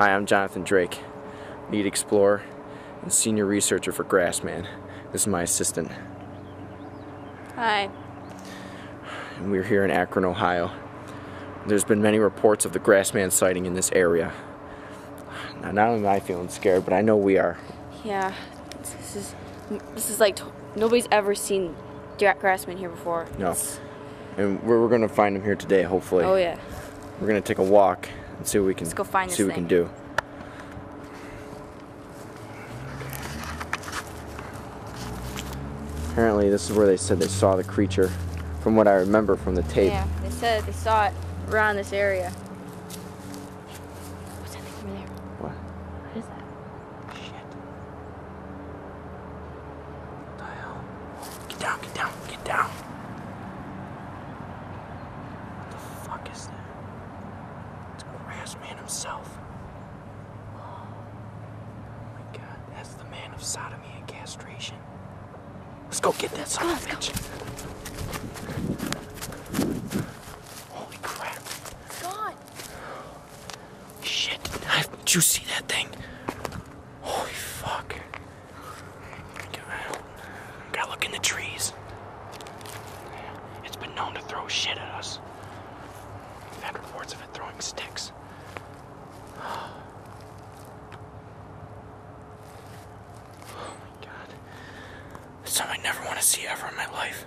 Hi, I'm Jonathan Drake, lead explorer and senior researcher for Grassman. This is my assistant. Hi. And we're here in Akron, Ohio. There's been many reports of the Grassman sighting in this area. Now, not only am I feeling scared, but I know we are. Yeah, this is this is like nobody's ever seen Gra- Grassman here before. No. It's- And we're, we're going to find him here today, hopefully. Oh yeah. We're going to take a walk and see what we can, Let's go find see what we can do. Apparently, this is where they said they saw the creature, from what I remember from the tape. Yeah, they said they saw it around this area. What's that thing over there? What? What is that? Shit. What the hell? Get down, get down, get down. What the fuck is that? It's Grassman himself. Oh my god, that's the man of sodomy and castration. Let's go get that son of a bitch. Holy crap. It's gone. Shit, I- did you see that thing? Holy fuck. Gotta- Gotta look in the trees. It's been known to throw shit at us. We've had reports of it throwing sticks. I never want to see ever in my life.